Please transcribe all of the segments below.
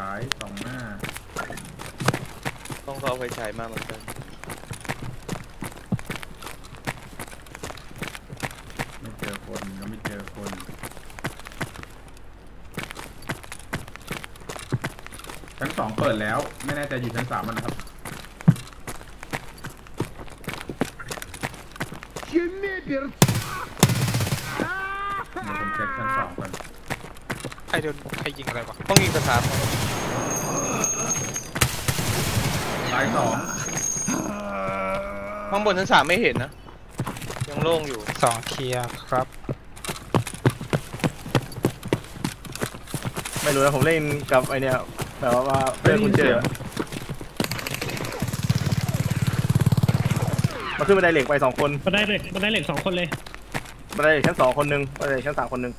ท้ายสองหน้า ต้องเอาไฟฉายมาเหมือนกันไม่เจอคนก็ไม่เจอคนชั้นสองเปิดแล้ว ไม่แน่ใจอยู่ชั้นสามมันนะครับเดี๋ยวผมเช็คชั้นสองก่อน ใครโดนใครยิงอะไรวะต้องยิงสถานตายสองข้างบนชั้นสามไม่เห็นนะ ยังโล่งอยู่สองเคลียร์ครับ ไม่รู้นะผมเล่นกับไอเนี่ยแบบว่าเพื่อนคุณเจอมาขึ้นบันไดเหล็กไปสองคนมาได้เลยมาได้เหล็กสองคนเลยบันไดเหล็กชั้นสองคนหนึงบันไดเหล็กชั้นสามคนหนึง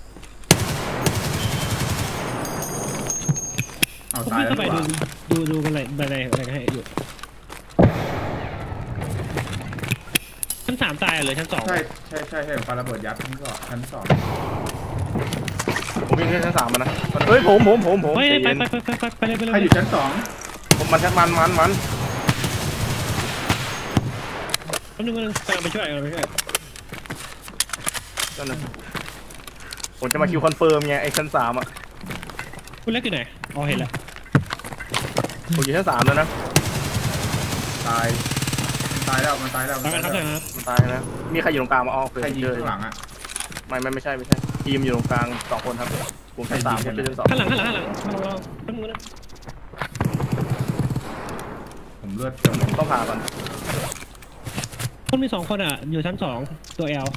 เอาผมตายวิ่งแล้วเข้าไปดีกว่าดูดูดูกันเลยบันไดอะไรกันให้อยู่ชั้นสามตายเลยชั้นสองใช่ใช่ใช่ใช่ปาระเบิดยัดชั้นสองชั้นสองผมวิ่งขึ้นชั้นสามมานะ เฮ้ยผมผมผมผมเฮ้ยใจไปเย็นไปไปไปไปเลยไปเลยใครอยู่ชั้นสองผมมันมันมันมันแป๊บนึงแป๊บนึงกำลังไปช่วยกำลังไปช่วยนั่นน่ะผมจะมา kill confirm ไงไอชั้นสามอะคุณเล็กอยู่ไหนอ๋อเห็นแล้ว ผมอยู่ชั้นสามแล้วนะ ตายมันตายแล้วมันตายแล้วตามกันครับตามกันครับมันตายแล้วมีใครอยู่ตรงกลางมาอ๋อเพื่อนใครโดนยิงเจอข้างหลังอะ ไม่ไม่ไม่ใช่ไม่ใช่ ทีมอยู่ตรงกลางสองคนครับ ผมชั้นสามใครผมยิงอยู่ชั้นสองข้างหลังข้างหลังข้างหลังข้างหลังเราแป๊บนึงนะผมเลือดเต็มต้องผ่าก่อนคนมีสองคนอะ อยู่ชั้นสองตัวแอล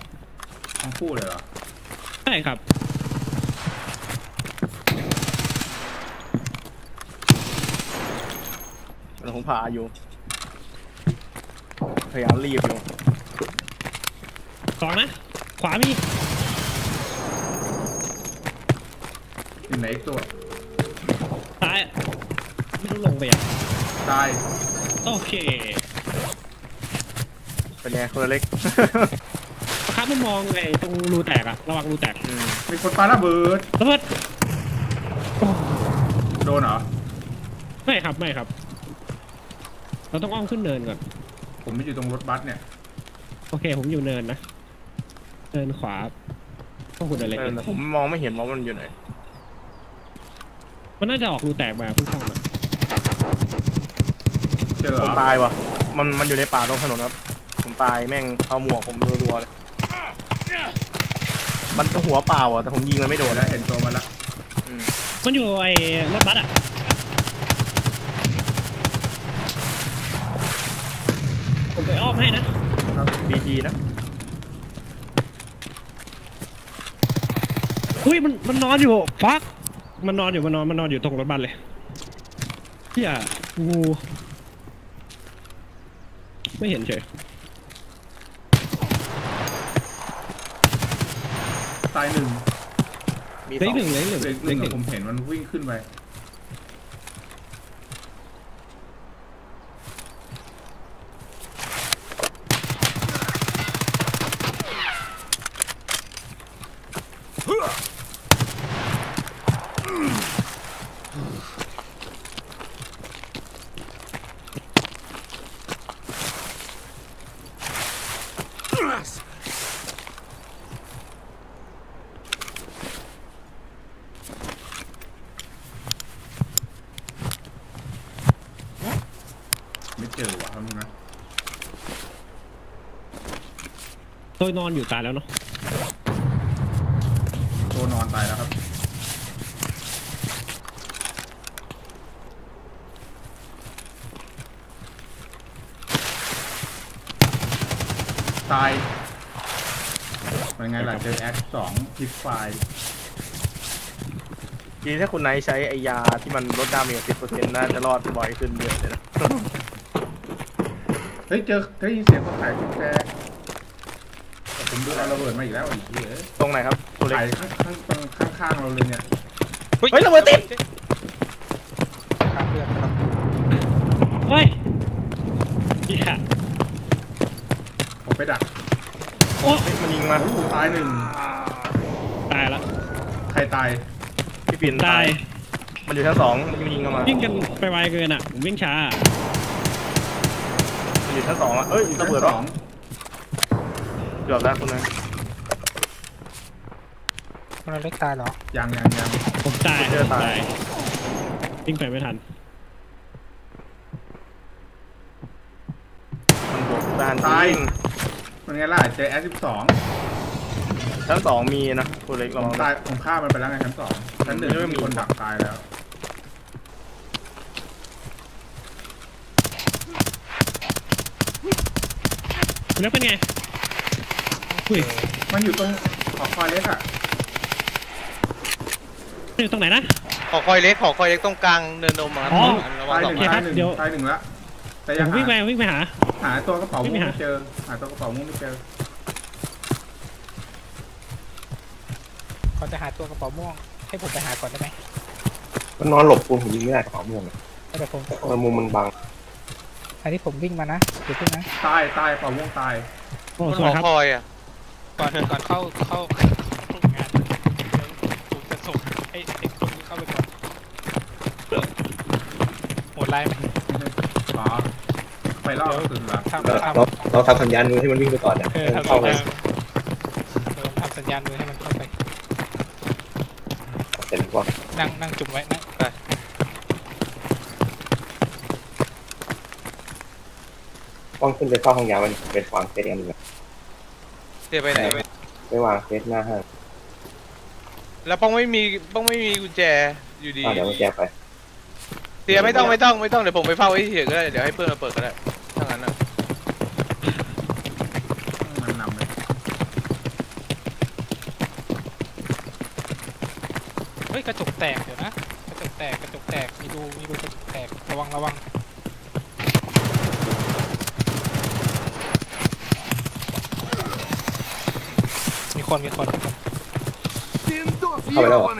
ทั้งคู่เลยเหรอ ใช่ครับ แล้วผมผ่าอยู่ พยายามรีบอยู่สองนะ ขวามีอยู่ไหนอีกตัวซ้ายไม่รู้ลงไปอะตายโอเคเป็นไงคนละเล็กประคับมันมองไอ้ตรงรูแตกอะระวังรูแตกอืมมีคนปาระเบิดระเบิดโอ้โดนเหรอ ไม่ครับไม่ครับ เราต้องอ้อมขึ้นเนินก่อน ผมไม่อยู่ตรงรถบัสเนี่ย โอเค ผมอยู่เนินนะ เนินขวาต้องหุ่นอะไรเออแต่ผมมองไม่เห็นว่ามันอยู่ไหน มันน่าจะออกรูแตกมาเพิ่งเข้ามาเจอเหรผมอตายว่ะ มันมันอยู่ในป่าตรงถนนครับ ผมตายแม่งเอาหมวกผมรัวๆเลย มันก็หัวเปล่าอะแต่ผมยิงมันไม่โดโดนนนะแล้วเห็นตัวมันละอืมมันอยู่ไอ้รถบัสอะ ผมไปอ้อมให้นะบีจีนะอุ้ยมันมันนอนอยู่ฟักมันนอนอยู่มันนอนมันนอนอยู่ตรงรถบัสเลยเฮียงูไม่เห็นเฉยตายหนึ่งมีเหล็สกองหนึ่งเหล็กหนึ่งเหล็กหเหล็นึ่กงหนึ่งอะผมเห็นมันวิ่งขึ้นไป ไม่เจอว่ะท่านงนะตัวนอนอยู่ตายแล้วเนาะ ตัวนอนตายแล้วครับ ตายเป็นไงล่ะเจอแอคสองพิกไฟล์ทีถ้าคุณไนท์ใช้ไอยาที่มันลดดาเมจสิบเปอร์เซ็นต์น่าจะรอดบ่อยขึ้นเยอะเลยนะ เฮ้ยเจอได้ยินเสียงคนขายกุญแจแต่ผมดูเอาระเบิดมาอีกแล้วไอ้เหี้ยตรงไหนครับตัวเล็กขายข้างข้างตรงข้างๆเราเลยเนี่ย เฮ้ยระเบิดติด ครับเพื่อนครับ เฮ้ยเฮีย ผมไปดัก โอ้ เฮ้ย มันยิงมาโอ้โหตายหนึ่งตายละใครตายพี่ปิ่นตาย มันอยู่ชั้นสองมันยิงกันมาวิ่งกันไปไวเกินอะผมวิ่งช้ามันอยู่ชั้นสองอะเอ้ยระเบิดสสอองงเกือบแล้วคุณนายคนเล็กตายเหรอยังยังยังผมตายผมตายวิ่งไปไม่ทันมันบวกด้านตายยิงเป็นไงล่ะเจอแอสสิบสอง ชั้นสองมีนะตัวเล็กผระมวังตายผมฆ่ามันไปแล้วไงชั้นสองชั้นหนึ่งเออมีมีคนดักตายแล้วแล้วเป็นไงอุ้ยมันอยู่ตรงขอบคอยเล็กอะอยู่ตรงไหนนะ ขอคอยเล็กขอคอยเล็กตรงกลางเนินนมอะครับอ๋อ ระวัตางยสหองนึ่งนัตาดยหนึ่งเดี๋ยว ตายหนึ่งละแต่ผยังมหาวิ่งไปวิ่งไปหา หาตัวกระเป๋าม่วงวิ่งไปหาไม่เจอ หาตัวกระเป๋าม่วงไม่เจอ เขาจะหาตัวกระเป๋าม่วง ให้ผมไปหาก่อนได้ไหมมันนอนหลบปูนผมยิงไม่ได้กระเป๋าม่วงอะแล้วเดี๋ยวผมเออมุมมันบังอันนี้ผมวิ่งมานะเดี๋ยวพึ่งนะ ตายตายกระเป๋าม่วงตาย โอ้มันสขวยอครับคอยอะก่อนก่อนเข้าเข้างานผมจะส่งให้ไอ้คนที่เข้าไปก่อนโหดร้ายไหมอ๋อไปล่อคืนเหรอทำแล้วทำเราเราทำสัญญาณมือให้มันวิ่งไปก่อนนะเออให้มันทำเข้าสัญไปญาณเออทำสัญญาณมือให้มันเข้าไป เสร็จแล้วก็ นั่งนั่งจุ่มไว้นะต้องขึ้นไปเข้าห้องยามันเป็นวางเซตอันหนึงอะเสียไปไหนไปวางเซตหน้าห้างแล้วป้องไม่มีป้องไม่มีกุญแจอยู่ดีอะเดี๋ยวมันแจกไปเสียไม่ต้องไม่ต้องไม่ต้องเดี๋ยวผมไปเฝ้าไอ้เหี้ยก็ได้เดี๋ยวให้เพื่อนมาเปิดก็ได้ถ้างั้นนะ มันนำเลย เฮ้ย กระจกแตกเดี๋ยวนะ กระจกแตก กระจกแตก มีดูมีดูกระจกแตก ระวังระวังมีคน มีคนมีคนเข้าไปแล้วเหรอ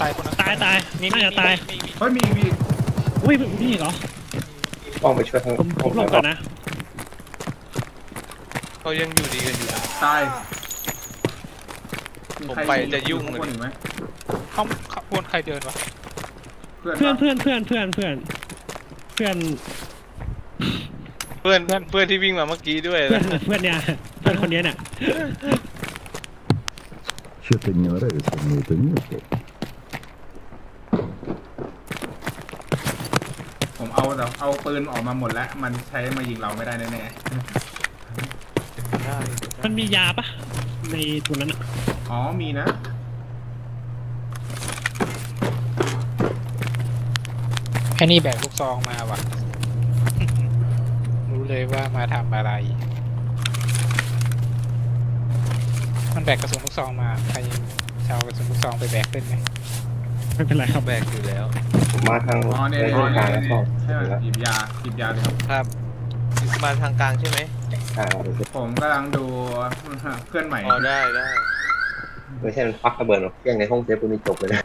ตายคนนั้นตายตายน่าจะตาย มีมีเฮ้ยมีมีอุ้ยนี่เหรอต้องไปช่วยทางผมผห้อมงหลบไหนก่อนนะ เขายังอยู่ดีกันอยู่นะ ตาย ผมไปจะยุ่ง ข้างบนอีกไหม ห้องขบวนใครเดินวะ เพื่อน เพื่อน ปะ เพื่อนเพื่อนเพื่อนเพื่อนเพื่อน เพื่อนเพื่อนเพื่อนที่วิ่งมาเมื่อกี้ด้วย เพื่อน นะ เพื่อนเนี่ยเพื่อนคนเนี้ยเนี่ย Что-то не нравится мне это место. ผมเอาแต่เอาปืนออกมาหมดแล้ว มันใช้มายิงเราไม่ได้แน่ มันมียาปะในตัวนั้นอะๆอ๋อมีนะไอ้นี่แบกลูกซองมาว่ะ รู้เลยว่ามาทำอะไร มันแบกกระสุนลูกซองมา ใครจะเอากระสุนลูกซองไปแบกเล่นไหมไม่เป็นไรครับแบกอยู่แล้วผมมาทางอ๋อเนี่ยในเนี่ยห้องกลางเนี่แล้วยก็ใช่ไหมหยิบยาหยิบยาเลยครับ ครับ มาทางกลางใช่ไหมกลางเอาไปผมกำลังดูเพื่อนใหม่ อ๋อได้ได้ไม่ใช่มันฟักระเบิดหรอกเพียงในห้องเซฟมันมีจบเลยนะ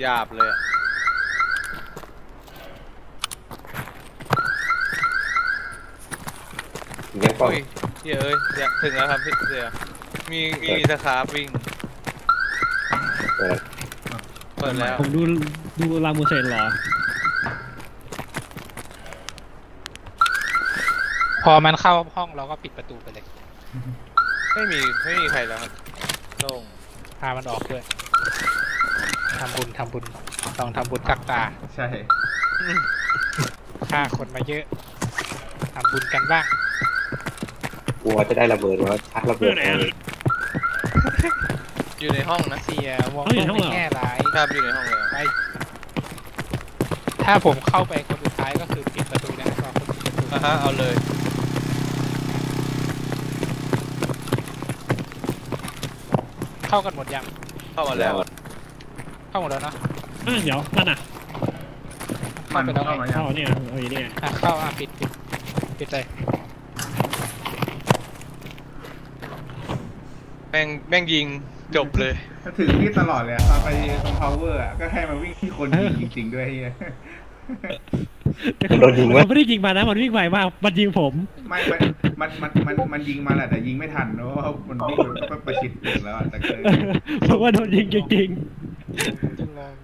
หยาบเลยอะอย่างเงี้ยก็อุ้ยเหี้ยเอ้ยเดี๋ยวถึงแล้วครับพี่เสียมีมีสคาร์ฟวิ่งเปิดเปิดแล้วผมดูดูลามูเซนเหรอ พอมันเข้าห้องเราก็ปิดประตูไปเลยไม่มีไม่มีใครแล้วครับโล่งพามันออกด้วยทำบุญทำบุญลองทำบุญกักตาใช่ฆ่าคนมาเยอะทำบุญกันบ้างกลัวจะได้ระเบิดแล้วชักระเบิดเพื่อนไหนอะเลยอยู่ในห้องนะเสียมองเอาอยู่โลกในห้องเหรอในแง่ร้ายครับอยู่ในห้องเลยไปถ้าผมเข้าไปคนสุดท้ายก็คือปิดประตูนะครับคนปิดประตูอะฮะเอาเลย เข้ากันหมดยัง เข้ามาแล้วเข้าหมดแล้วเนอะอะเดี๋ยวมันอะมันเข้าไปแล้วเข้ามาไงยังเข้าเนี่ยเอาอยู่เนี่ยอะเข้าอะปิดปิดปิดเลยแม่งแม่งยิงจบเลยถือมีดตลอดเลยอะตอนไปตรง power อะก็ให้มาวิ่งที่คนยิงจริงๆด้วยเฮียมัน โดนยิงวะมันไม่ได้ยิงมานะ มันวิ่งไปมามันยิงผม ไม่มันมัน มัน มัน มันยิงมาแหละแต่ยิงไม่ทันเพราะว่ามันวิ่งไปประชิดตึกแล้วอะแต่คือเพราะว่าโดนยิงจริงๆ